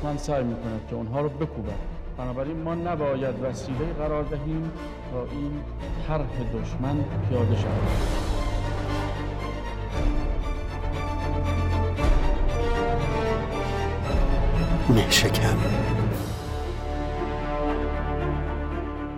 دشمن سعی می‌کند که اونها رو بکوبد. بنابراین ما نباید وسیله قرار دهیم تا این طرح دشمن پیاده شود. شکم.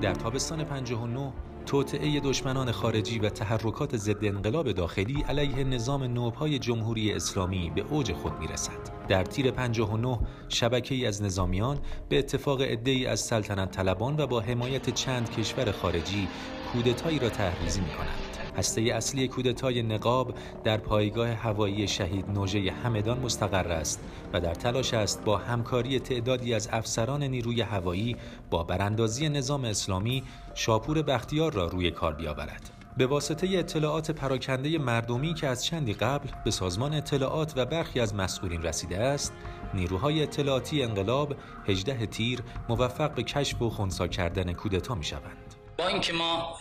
در تابستان 59 توطعه دشمنان خارجی و تحرکات ضد انقلاب داخلی علیه نظام نوبهای جمهوری اسلامی به اوج خود می رسد. در تیر 59 شبکه از نظامیان به اتفاق عده‌ای از سلطنت طلبان و با حمایت چند کشور خارجی کودتایی را تحریزی می کنند. هسته اصلی کودتای نقاب در پایگاه هوایی شهید نوژه همدان مستقر است و در تلاش است با همکاری تعدادی از افسران نیروی هوایی با براندازی نظام اسلامی شاپور بختیار را روی کار بیاورد. به واسطه اطلاعات پراکنده مردمی که از چندی قبل به سازمان اطلاعات و برخی از مسئولین رسیده است، نیروهای اطلاعاتی انقلاب 18 تیر موفق به کشف و خونسا کردن کودتا می شوند. با اینکه ما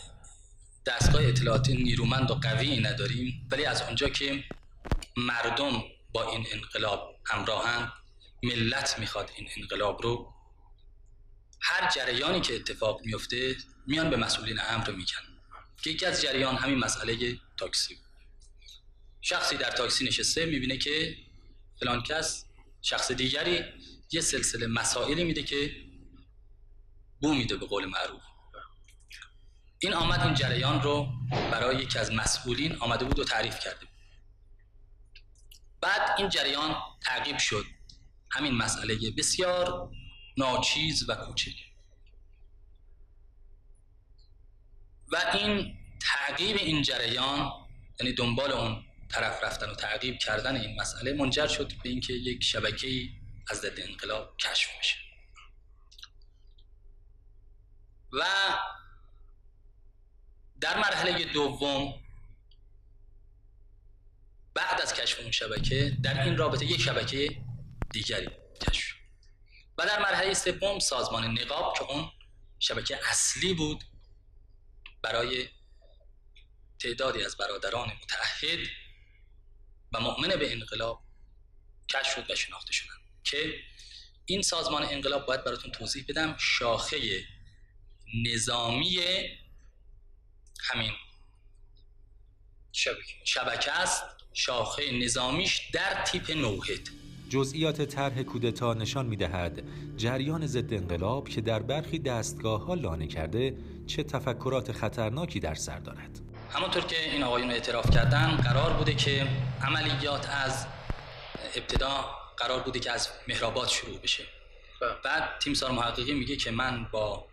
دستگاه اطلاعاتی نیرومند و قوی نداریم ولی از اونجا که مردم با این انقلاب همراهند ملت می‌خواد این انقلاب رو هر جریانی که اتفاق میفته میان به مسئولین امر میگن که یکی از جریان همین مسئله تاکسی شخصی در تاکسی نشسته می‌بینه که فلان کس شخص دیگری یه سلسله مسائلی میده که بو میده به قول معروف. این آمد این جریان رو برای یکی از مسئولین آمده بود و تعریف کرده بعد این جریان تعقیب شد. همین مسئله بسیار ناچیز و کوچک. و این تعقیب این جریان یعنی دنبال اون طرف رفتن و تعقیب کردن این مسئله منجر شد به اینکه یک شبکه از ضد انقلاب کشف میشه و در مرحله دوم بعد از کشف اون شبکه در این رابطه یک شبکه دیگری کشف و در مرحله سوم سازمان نقاب که اون شبکه اصلی بود برای تعدادی از برادران متحد و مؤمن به انقلاب کشف شد و شناخته شدن که این سازمان انقلاب باید براتون توضیح بدم شاخه نظامی همین شبکه, شبکه است. شاخه نظامیش در تیپ نوهد جزئیات طرح کودتا نشان می‌دهد جریان ضد انقلاب که در برخی دستگاه ها لانه کرده چه تفکرات خطرناکی در سر دارد. همونطور که این آقایون اعتراف کردن قرار بوده که عملیات از ابتدا قرار بوده که از مهرآباد شروع بشه بله. بعد تیمسار محققی میگه که من با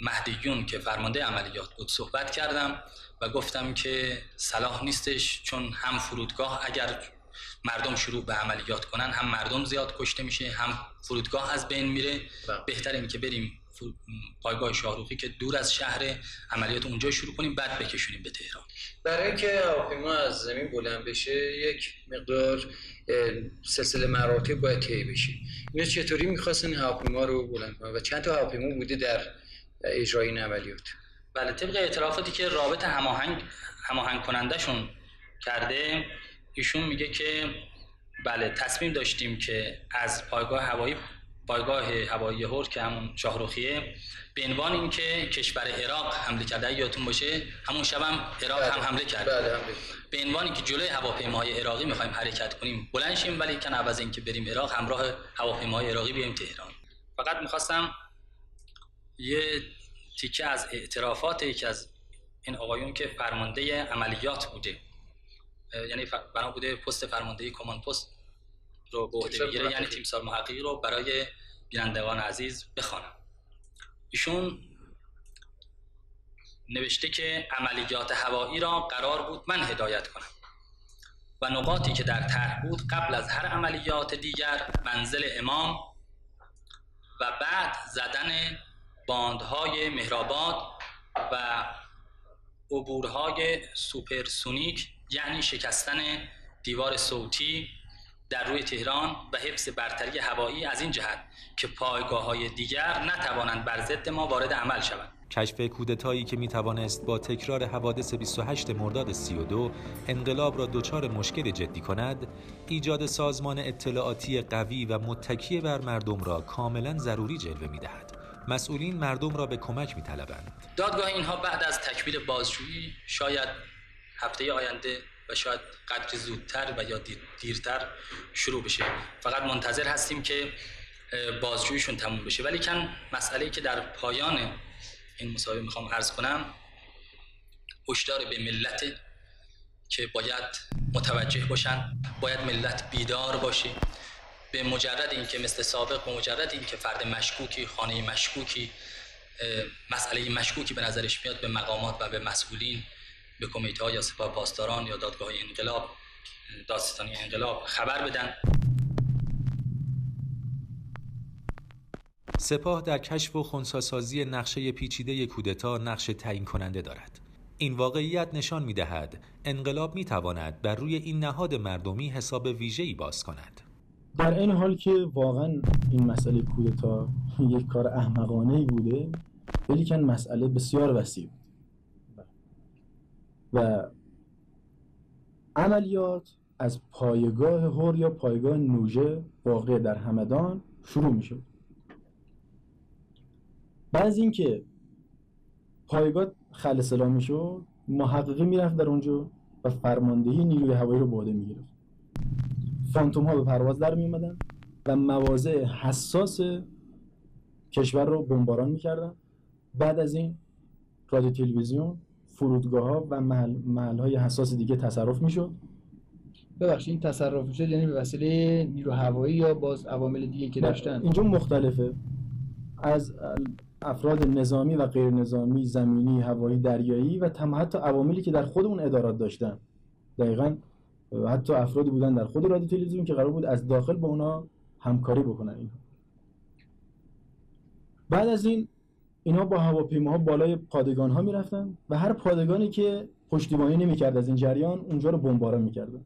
مهدیون که فرمانده عملیات بود صحبت کردم و گفتم که صلاح نیستش چون هم فرودگاه اگر مردم شروع به عملیات کنن هم مردم زیاد کشته میشه هم فرودگاه از بین میره بله. بهتره که بریم پایگاه شاهروخی که دور از شهر عملیات اونجا شروع کنیم بعد بکشونیم به تهران. برای اینکه هواپیما از زمین بلند بشه یک مقدار سلسله مراتب باید طی بشه. اینا چطوری می‌خواستن هواپیما رو بلند کنن؟ و چند تا هواپیما بوده در اجرای این عملیات؟ بله طبق اعترافاتی که رابط هماهنگ هماهنگ کنندهشون کرده ایشون میگه که بله تصمیم داشتیم که از پایگاه هوایی پایگاه هوایی هور که همون شاهروخیه به عنوان اینکه کشور عراق حمله کرده یادتون باشه همون شب هم عراق هم بله. حمله کرد. بله به عنوان اینکه جلوی هواپیماهای عراقی می‌خوایم حرکت کنیم بلند شیم ولی کن عوض اینکه بریم عراق همراه هواپیماهای عراقی بیایم تهران. فقط می‌خواستم یه تیکه از اعترافات یکی از این آقایون که فرمانده عملیات بوده یعنی بنا بوده پست فرمانده کمان پست. رو به عهده بگیره یعنی تیمسار محققی رو برای بینندگان عزیز بخوانم. ایشون نوشته که عملیات هوایی را قرار بود من هدایت کنم و نقاطی که در طرح بود قبل از هر عملیات دیگر منزل امام و بعد زدن باندهای مهرآباد و عبورهای سوپرسونیک یعنی شکستن دیوار صوتی در روی تهران و حفظ برتری هوایی از این جهت که پایگاه های دیگر نتوانند بر ضد ما وارد عمل شوند کشف کودتایی که می توانست با تکرار حوادث 28 مرداد 32 انقلاب را دچار مشکل جدی کند، ایجاد سازمان اطلاعاتی قوی و متکی بر مردم را کاملا ضروری جلوه می دهد. مسئولین مردم را به کمک می طلبند. دادگاه اینها بعد از تکمیل بازجویی شاید هفته آینده و شاید قدری زودتر و یا دیرتر شروع بشه. فقط منتظر هستیم که بازجویشون تموم بشه. ولی کن مسئله که در پایان این مصاحبه می‌خوام عرض کنم هشدار به ملت که باید متوجه باشن باید ملت بیدار باشه. به مجرد اینکه مثل سابق به مجرد اینکه فرد مشکوکی خانه مشکوکی مسئله مشکوکی به نظرش میاد به مقامات و به مسئولین به کمیته ها یا سپاه پاسداران یا دادگاه انقلاب داستانی انقلاب خبر بدن سپاه در کشف و خونساسازی نقشه پیچیده کودتا نقش تعیین کننده دارد. این واقعیت نشان می دهد انقلاب می تواند بر روی این نهاد مردمی حساب ویژه‌ای باز کند. در این حال که واقعا این مسئله کودتا یک کار احمقانه ای بوده ولی مسئله بسیار وسیع بود و عملیات از پایگاه هور یا پایگاه نوژه واقع در همدان شروع می شد بعد از اینکه پایگاه خل سلامی شد محققی می‌رفت در اونجا و فرماندهی نیروی هوایی رو باده می‌گرفت. فانتوم ها به پرواز در می و مواضع حساس کشور رو بمباران می‌کردن. بعد از این رادیو تلویزیون فرودگاه ها و محل, محل های حساس دیگه تصرف می‌شد؟ ببخشید این تصرف شد یعنی به وسیله نیرو هوایی یا باز عوامل دیگه که داشتن؟ اینجا مختلفه. از افراد نظامی و غیر نظامی زمینی هوایی دریایی و تم حتی عواملی که در خود اون ادارات داشتن. دقیقا حتی افرادی بودن در خود رادیو تلویزیون که قرار بود از داخل با اونا همکاری بکنن اینها. بعد از این اینها با هواپیماها بالای پادگان ها می‌رفتن و هر پادگانی که پشتیبانی نمی‌کرد از این جریان اونجا رو بمباران می‌کردن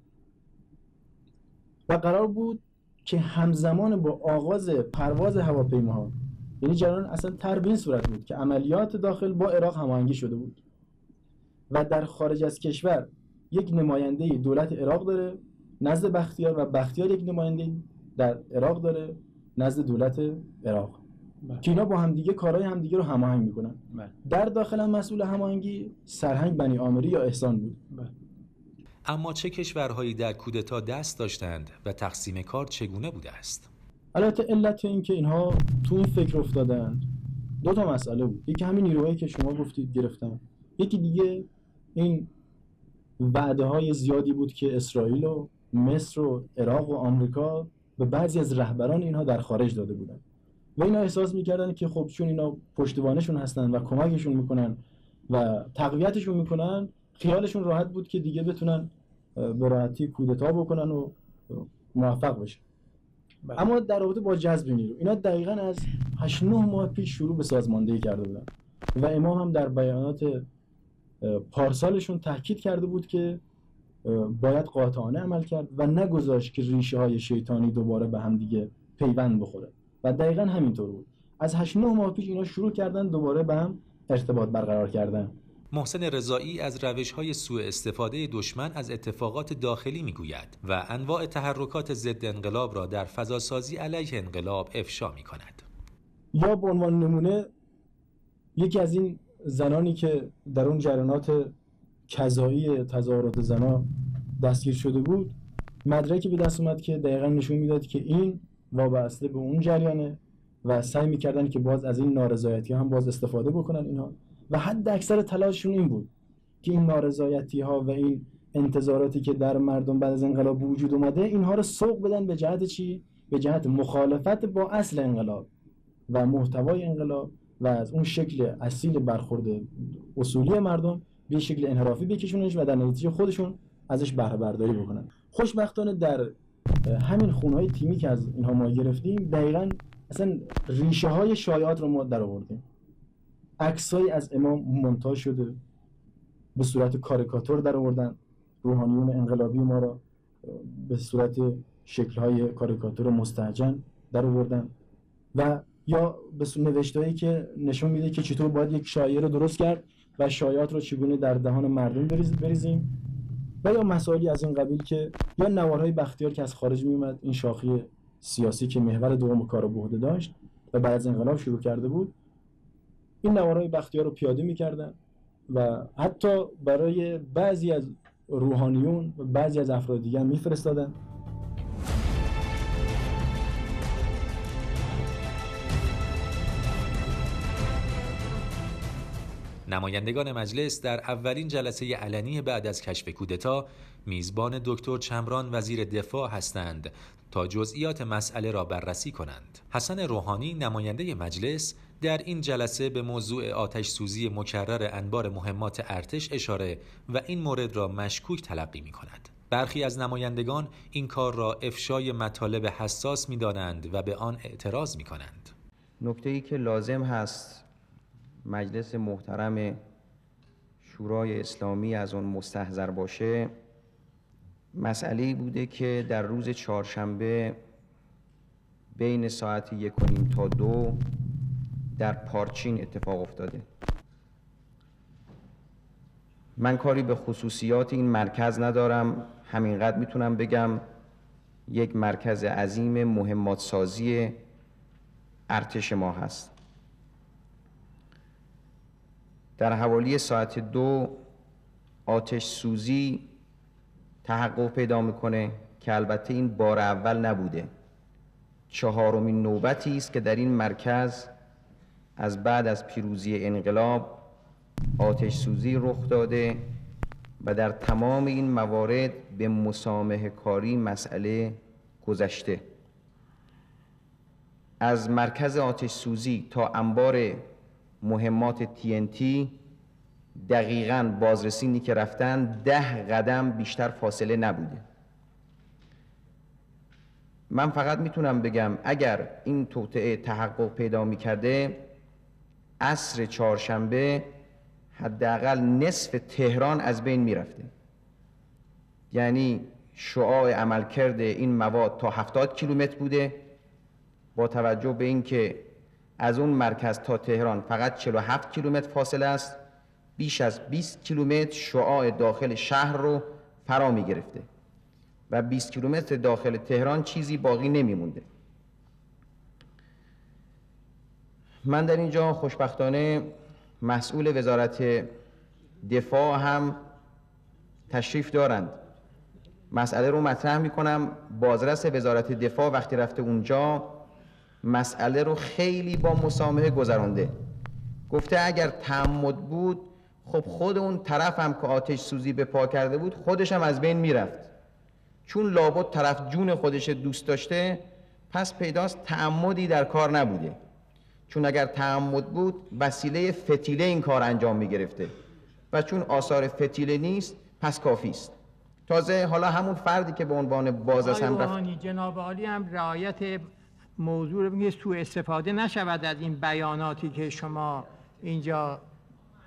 و قرار بود که همزمان با آغاز پرواز هواپیماها یعنی جریان اصلا تر صورت بود که عملیات داخل با عراق هماهنگی شده بود و در خارج از کشور یک نماینده دولت عراق داره نزد بختیار و بختیار یک نماینده در عراق داره نزد دولت عراق. که اینا با همدیگه کارهای همدیگه رو هماهنگ می‌کنن. بله. در داخل هم مسئول هماهنگی سرهنگ بنی آمری یا احسان بود. بله. اما چه کشورهایی در کودتا دست داشتند و تقسیم کار چگونه بوده است؟ البته علت این که اینها تو این فکر افتادن دو تا مسئله بود. یکی همین نیروهایی که شما گفتید گرفتن یکی دیگه این وعده های زیادی بود که اسرائیل و مصر و عراق و آمریکا به بعضی از رهبران اینها در خارج داده بودند. و اینا احساس می‌کردن که خب چون اینا پشتوانشون هستن و کمکشون می‌کنن و تقویتشون می‌کنن خیالشون راحت بود که دیگه بتونن به راحتی کودتا بکنن و موفق بشن بله. اما در رابطه با جذب نیرو اینا دقیقا از 8 9 ماه پیش شروع به سازماندهی کرده بودن و امام هم در بیانات پارسالشون تاکید کرده بود که باید قاطعانه عمل کرد و نگذاشت که ریشه های شیطانی دوباره به هم دیگه پیوند بخوره و دقیقا همینطور بود از 8 9 ماه پیش اینا شروع کردن دوباره به هم ارتباط برقرار کردن محسن رضایی از روش های سوء استفاده دشمن از اتفاقات داخلی می‌گوید و انواع تحرکات ضد انقلاب را در فضاسازی علیه انقلاب افشا می کند. یا به عنوان نمونه یکی از این زنانی که در اون جریانات کذایی تظاهرات زنا دستگیر شده بود مدرکی به دست اومد که دقیقا نشون می‌داد که این وابسته به اون جریانه و سعی می‌کردن که باز از این نارضایتی هم باز استفاده بکنن اینها. و حد اکثر تلاششون این بود که این نارضایتی ها و این انتظاراتی که در مردم بعد از انقلاب وجود اومده اینها رو سوق بدن به جهت چی؟ به جهت مخالفت با اصل انقلاب و محتوای انقلاب و از اون شکل اصیل برخورد اصولی مردم به شکل انحرافی بکشونش و در نتیجه خودشون ازش بهره برداری بکنن. خوشبختانه در همین خونهای تیمی که از اینها ما گرفتیم دقیقا اصلا ریشه های شایعات رو ما در آوردیم. عکسایی از امام مونتاژ شده به صورت کاریکاتور در آوردن. روحانیون انقلابی ما را به صورت شکل های کاریکاتور مستهجن در آوردن. و یا به نوشتهایی که نشون میده که چطور باید یک شایعه رو درست کرد و شایعات رو چگونه در دهان مردم بریزیم. و یا مسائلی از این قبیل که یا نوارهای بختیار که از خارج میومد این شاخی سیاسی که محور دوم کار به داشت و بعد از انقلاب شروع کرده بود این نوارهای بختیار رو پیاده می‌کردن و حتی برای بعضی از روحانیون و بعضی از افراد دیگر میفرستادن. نمایندگان مجلس در اولین جلسه علنی بعد از کشف کودتا میزبان دکتر چمران وزیر دفاع هستند تا جزئیات مسئله را بررسی کنند. حسن روحانی نماینده مجلس در این جلسه به موضوع آتش سوزی مکرر انبار مهمات ارتش اشاره و این مورد را مشکوک تلقی می کند. برخی از نمایندگان این کار را افشای مطالب حساس می دانند و به آن اعتراض می کنند. نکته ای که لازم هست مجلس محترم شورای اسلامی از آن مستحضر باشه مسئله بوده که در روز چهارشنبه بین ساعت یک و نیم تا دو در پارچین اتفاق افتاده. من کاری به خصوصیات این مرکز ندارم همینقدر می‌تونم بگم یک مرکز عظیم مهمات سازی ارتش ما هست. در حوالی ساعت دو آتش سوزی تحقق پیدا می‌کنه که البته این بار اول نبوده. چهارمین نوبتی است که در این مرکز از بعد از پیروزی انقلاب آتش سوزی رخ داده و در تمام این موارد به مسامه کاری مسئله گذشته. از مرکز آتش سوزی تا انبار مهمات TNT دقیقا بازرسینی که رفتن ده قدم بیشتر فاصله نبوده. من فقط می‌تونم بگم اگر این توطعه تحقق پیدا می‌کرده عصر چهارشنبه حداقل نصف تهران از بین می‌رفته. یعنی شعاع عملکرد این مواد تا هفتاد کیلومتر بوده با توجه به اینکه از اون مرکز تا تهران فقط 47 کیلومتر فاصله است. بیش از 20 کیلومتر شعاع داخل شهر رو فرا می گرفته و 20 کیلومتر داخل تهران چیزی باقی نمیمونده من در اینجا خوشبختانه مسئول وزارت دفاع هم تشریف دارند. مسئله رو مطرح می کنم. بازرس وزارت دفاع وقتی رفته اونجا مسئله رو خیلی با مسامحه گذرانده. گفته اگر تعمد بود خب خود اون طرف هم که آتش سوزی به پا کرده بود خودش هم از بین می‌رفت. چون لابد طرف جون خودش دوست داشته پس پیداست تعمدی در کار نبوده. چون اگر تعمد بود وسیله فتیله این کار انجام می گرفته و چون آثار فتیله نیست پس کافی است. تازه حالا همون فردی که به عنوان باز از هم رفت جناب عالی هم رعایت موضوع رو سوء استفاده نشود از این بیاناتی که شما اینجا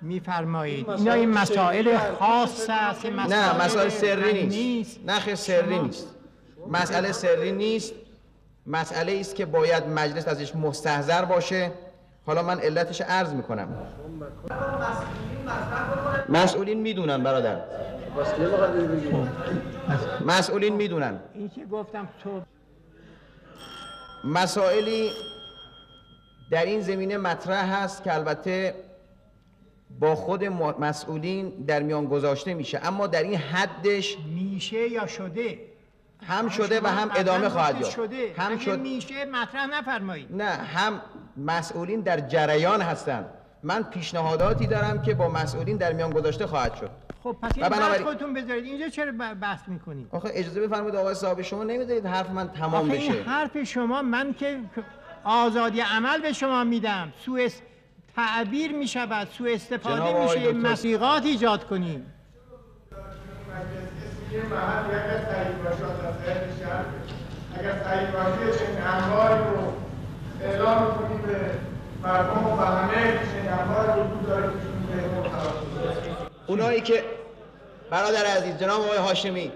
میفرمایید. اینا این مسائل خاص است نه مسائل سری نیست. نه سری نیست. مسئله سری نیست. مسئله است که باید مجلس ازش مستحضر باشه. حالا من علتش عرض می‌کنم. مسئولین می‌دونن برادر. مسئولین می‌دونن. این که گفتم تو مسائلی در این زمینه مطرح هست که البته با خود مسئولین در میان گذاشته میشه. اما در این حدش میشه یا شده؟ هم شده و هم ادامه خواهد یافت. هم شد... میشه مطرح نفرمایید. نه هم مسئولین در جریان هستند. من پیشنهاداتی دارم که با مسئولین در میان گذاشته خواهد شد. خب پس این بنابراین... خودتون بذارید. اینجا چرا بحث می‌کنید؟ آخه اجازه بفرمایید آقای صاحب شما نمی‌ذارید حرف من تمام آخه بشه. این حرف شما من که آزادی عمل به شما میدم. سوء تعبیر می شود سوء استفاده میشه مسیقات ایجاد کنیم اگر صحیح باشه چنین انواعی رو اعلام کنیم به مردم و همه چنین انواعی رو داره اونایی که برادر عزیز جناب آقای هاشمی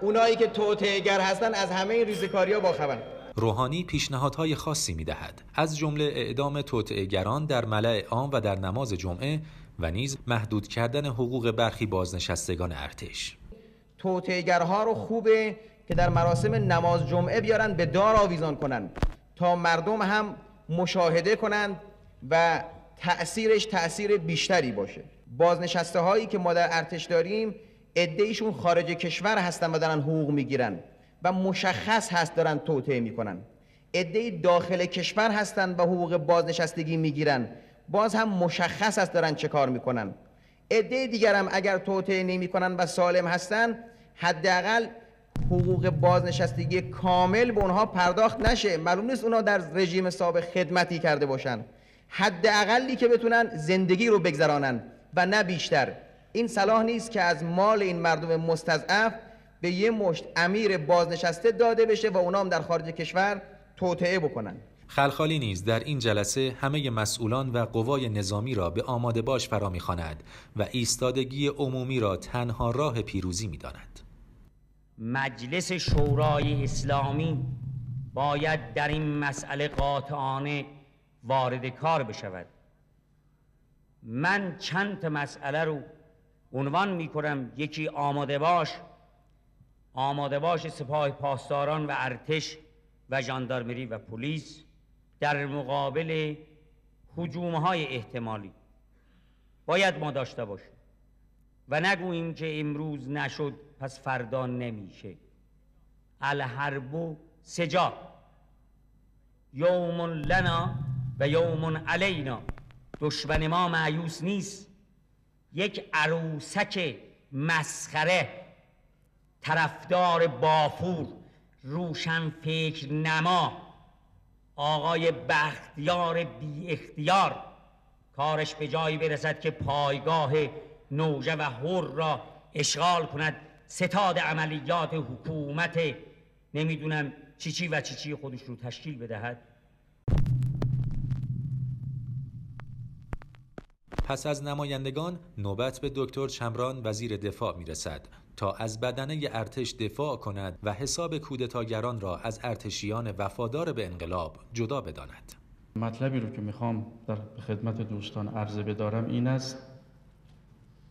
اونایی که توطئه‌گر هستن از همه این ریزکاری ها با خبر. روحانی پیشنهادهای خاصی می دهد از جمله اعدام توطئهگران در ملع عام و در نماز جمعه و نیز محدود کردن حقوق برخی بازنشستگان ارتش. توطئهگرها رو خوبه که در مراسم نماز جمعه بیارن به دار آویزان کنن تا مردم هم مشاهده کنند و تأثیرش تأثیر بیشتری باشه. بازنشسته هایی که ما در ارتش داریم ادهیشون خارج کشور هستن و دارن حقوق می‌گیرن و مشخص هست دارن توطعه می‌کنن. عده داخل کشور هستن و حقوق بازنشستگی می‌گیرن. باز هم مشخص است دارن چه کار می‌کنن. عده دیگر هم اگر توطعه نمی‌کنن و سالم هستن حداقل حقوق بازنشستگی کامل به اونها پرداخت نشه. معلوم نیست اونها در رژیم سابق خدمتی کرده باشن. حداقلی که بتونن زندگی رو بگذرانن. و نه بیشتر. این صلاح نیست که از مال این مردم مستضعف به یه مشت امیر بازنشسته داده بشه و اونام در خارج کشور توطعه بکنن. خلخالی نیز در این جلسه همه مسئولان و قوای نظامی را به آماده باش فرا می‌خواند و ایستادگی عمومی را تنها راه پیروزی می‌داند. مجلس شورای اسلامی باید در این مسئله قاطعانه وارد کار بشود. من چند مسئله رو عنوان می کنم یکی آماده باش. آماده باش سپاه پاسداران و ارتش و ژاندارمری و پلیس در مقابل حجوم های احتمالی. باید ما داشته باشیم. و نگوییم که امروز نشد پس فردا نمیشه. الحرب سجا. یوم لنا و یوم علینا. دشمن ما معیوس نیست. یک عروسک مسخره طرفدار بافور روشن فکر نما آقای بختیار بی اختیار کارش به جایی برسد که پایگاه نوژه و هر را اشغال کند. ستاد عملیات حکومت نمی‌دونم چی چی و چی چی خودش رو تشکیل بدهد. پس از نمایندگان نوبت به دکتر چمران وزیر دفاع می رسد تا از بدنه ارتش دفاع کند و حساب کودتاگران را از ارتشیان وفادار به انقلاب جدا بداند. مطلبی رو که می‌خوام در خدمت دوستان عرضه بدارم این است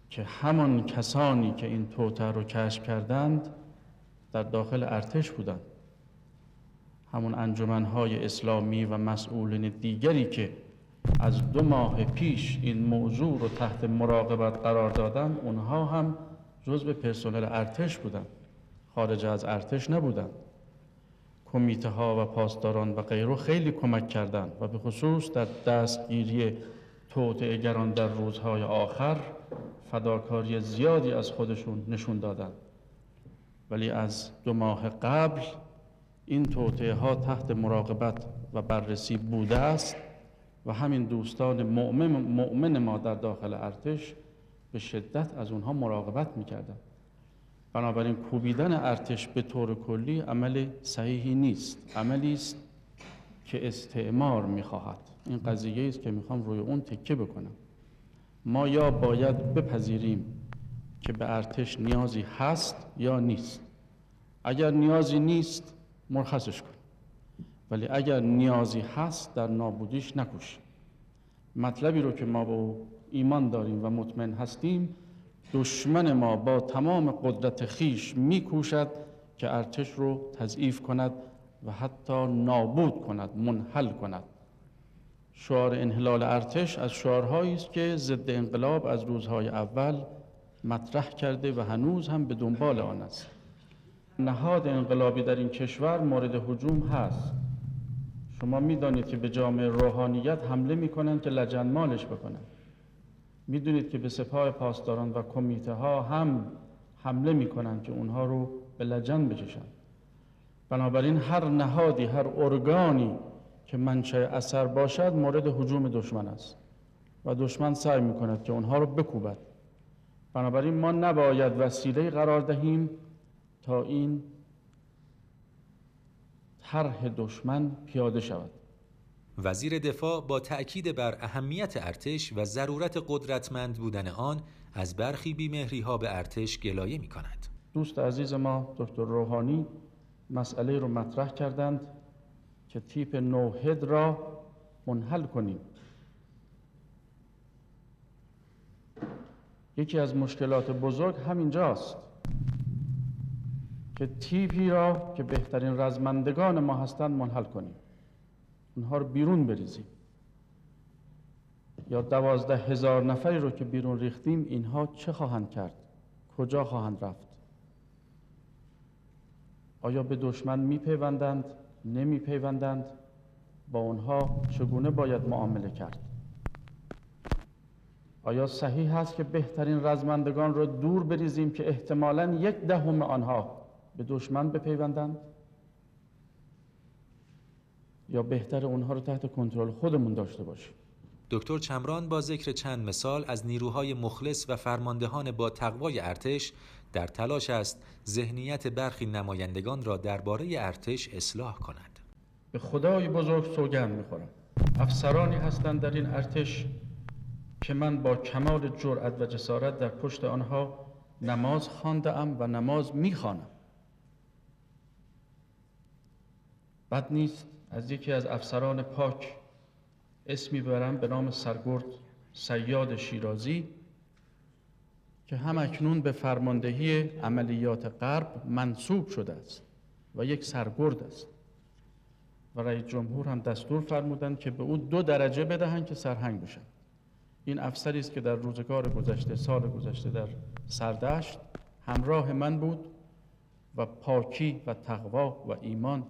که همان کسانی که این توتر رو کشف کردند در داخل ارتش بودند. همون انجمنهای اسلامی و مسئولین دیگری که از دو ماه پیش این موضوع رو تحت مراقبت قرار دادن اونها هم جزء پرسنل ارتش بودند خارج از ارتش نبودند کمیته ها و پاسداران و غیره خیلی کمک کردند و به خصوص در دستگیری توطئهگران در روزهای آخر فداکاری زیادی از خودشون نشون دادند ولی از دو ماه قبل این توطئه ها تحت مراقبت و بررسی بوده است. و همین دوستان مؤمن, مؤمن ما در داخل ارتش به شدت از اونها مراقبت می‌کردن. بنابراین کوبیدن ارتش به طور کلی عمل صحیحی نیست. عملی است که استعمار می‌خواهد. این قضیه است که می‌خوام روی اون تکه بکنم. ما یا باید بپذیریم که به ارتش نیازی هست یا نیست. اگر نیازی نیست مرخصش کن ولی اگر نیازی هست در نابودیش نکوش مطلبی رو که ما با ایمان داریم و مطمئن هستیم دشمن ما با تمام قدرت خیش میکوشد که ارتش رو تضعیف کند و حتی نابود کند منحل کند. شعار انحلال ارتش از شعارهایی است که ضد انقلاب از روزهای اول مطرح کرده و هنوز هم به دنبال آن است. نهاد انقلابی در این کشور مورد هجوم هست. شما می‌دانید که به جامعه روحانیت حمله می‌کنند که لجنمالش بکنند می‌دونید که به سپاه پاسداران و کمیته ها هم حمله می‌کنند که اونها رو به لجن بکشند بنابراین هر نهادی هر ارگانی که منشأ اثر باشد مورد حجوم دشمن است و دشمن سعی می‌کند که اونها رو بکوبد. بنابراین ما نباید وسیله قرار دهیم تا این طرح دشمن پیاده شود. وزیر دفاع با تأکید بر اهمیت ارتش و ضرورت قدرتمند بودن آن از برخی بیمهری ها به ارتش گلایه می کند. دوست عزیز ما دکتر روحانی مسئله رو مطرح کردند که تیپ نوهد را منحل کنیم. یکی از مشکلات بزرگ همینجاست. که تیپی را که بهترین رزمندگان ما هستند منحل کنیم. اونها رو بیرون بریزیم. یا دوازده هزار نفری رو که بیرون ریختیم اینها چه خواهند کرد؟ کجا خواهند رفت؟ آیا به دشمن میپیوندند؟ نمیپیوندند؟ با اونها چگونه باید معامله کرد؟ آیا صحیح است که بهترین رزمندگان را دور بریزیم که احتمالا یک دهم آنها به دشمن بپیوندند یا بهتر اونها رو تحت کنترل خودمون داشته باشیم دکتر چمران با ذکر چند مثال از نیروهای مخلص و فرماندهان با تقوای ارتش در تلاش است ذهنیت برخی نمایندگان را درباره ارتش اصلاح کند. به خدای بزرگ سوگند می‌خورم. افسرانی هستند در این ارتش که من با کمال جرأت و جسارت در پشت آنها نماز خانده ام و نماز می‌خوانم. بد نیست از یکی از افسران پاک اسمی برم به نام سرگرد سیاد شیرازی که هم اکنون به فرماندهی عملیات غرب منصوب شده است و یک سرگرد است. و رئیس جمهور هم دستور فرمودند که به او دو درجه بدهند که سرهنگ بشن. این افسری است که در روزگار گذشته سال گذشته در سردشت همراه من بود و پاکی و تقوا و ایمان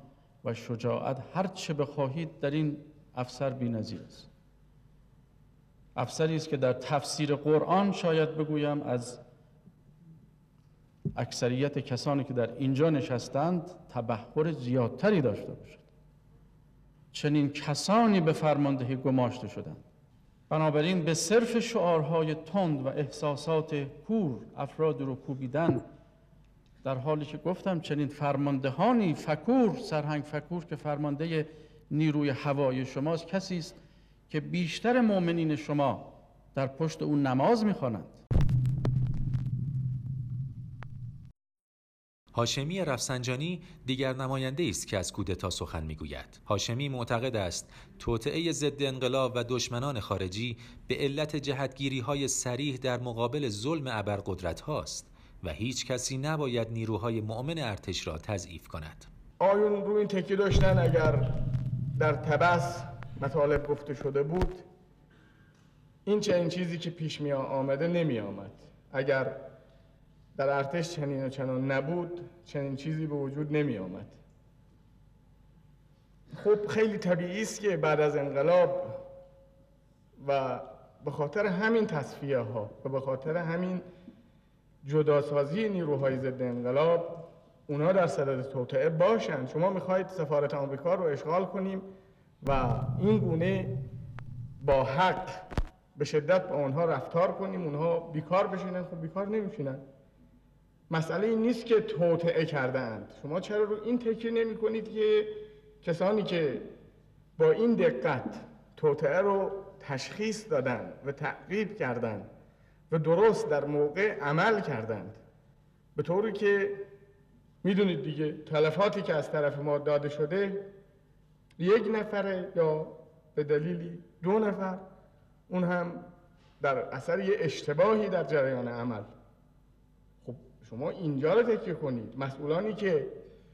و شجاعت هر چه بخواهید در این افسر بی‌نظیر است. افسری است که در تفسیر قرآن شاید بگویم از اکثریت کسانی که در اینجا نشستند تبهر زیادتری داشته باشد. چنین کسانی به فرماندهی گماشته شدند. بنابراین به صرف شعارهای تند و احساسات کور افراد رو کوبیدن در حالی که گفتم چنین فرماندهانی فکور سرهنگ فکور که فرمانده نیروی هوایی شماست کسی است که بیشتر مؤمنین شما در پشت او نماز می‌خوانند هاشمی رفسنجانی دیگر نماینده است که از کودتا سخن می‌گوید. هاشمی معتقد است توطعه ضد انقلاب و دشمنان خارجی به علت جهتگیری های سریح در مقابل ظلم ابرقدرت هاست و هیچ کسی نباید نیروهای مؤمن ارتش را تضعیف کند. آیون رو این تکی داشتن اگر در تبس مطالب گفته شده بود این چنین چیزی که پیش می آمده نمی آمد اگر در ارتش چنین و چنان نبود چنین چیزی به وجود نمی آمد خب خیلی طبیعی است که بعد از انقلاب و به خاطر همین تصفیه ها و به خاطر همین جداسازی نیروهای ضد انقلاب اونا در صدد توطعه باشن. شما می‌خواهید سفارت آمریکا رو اشغال کنیم و این گونه با حق به شدت با اونها رفتار کنیم. اونها بیکار بشینن. خب بیکار نمیشینن. مسئله این نیست که توطعه کردند شما چرا رو این تکیه نمی کنید که کسانی که با این دقت توطعه رو تشخیص دادند و تعقیب کردند و درست در موقع عمل کردند. به طوری که می‌دونید دیگه تلفاتی که از طرف ما داده شده یک نفره یا به دلیلی دو نفر اون هم در اثر یه اشتباهی در جریان عمل. خب شما اینجا رو تکیه کنید. مسئولانی که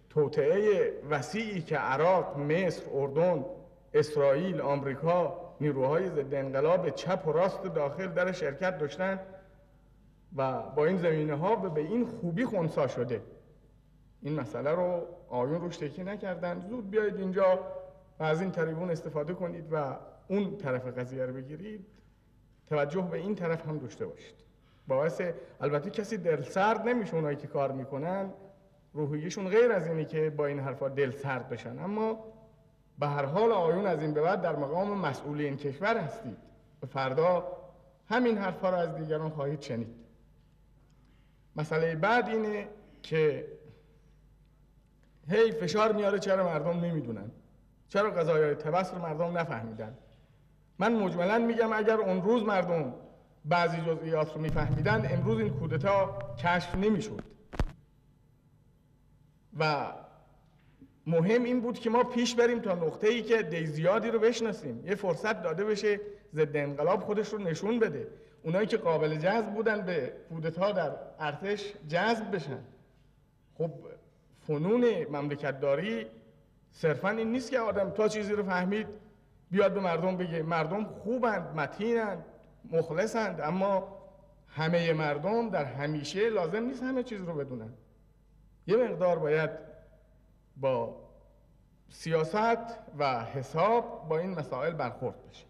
توطعه وسیعی که عراق، مصر، اردن، اسرائیل، آمریکا نیروهای ضد انقلاب چپ و راست داخل در شرکت داشتن و با این زمینه ها به این خوبی خونسا شده. این مسئله رو آیون روش تکی نکردن. زود بیایید اینجا و از این تریبون استفاده کنید و اون طرف قضیه رو بگیرید. توجه به این طرف هم داشته باشید. باعث البته کسی دل سرد نمیشه اونایی که کار می‌کنن روحیشون غیر از اینی که با این حرفا دل سرد بشن. اما به هر حال آیون از این به بعد در مقام مسئول این کشور هستید. و فردا همین حرفا رو از دیگران خواهید شنید. مسئله بعد اینه که هی فشار میاره چرا مردم نمی‌دونن؟ چرا قضایای های تبس رو مردم نفهمیدن؟ من مجملا میگم اگر اون روز مردم بعضی جزئیات رو میفهمیدن امروز این کودتا کشف نمی‌شد. و مهم این بود که ما پیش بریم تا نقطه ای که دی زیادی رو بشناسیم. یه فرصت داده بشه ضد انقلاب خودش رو نشون بده. اونایی که قابل جذب بودن به کودتا در ارتش جذب بشن. خب فنون مملکتداری صرفا این نیست که آدم تا چیزی رو فهمید بیاد به مردم بگه مردم خوبند متینند مخلصند اما همه مردم در همیشه لازم نیست همه چیز رو بدونن. یه مقدار باید با سیاست و حساب با این مسائل برخورد بشه.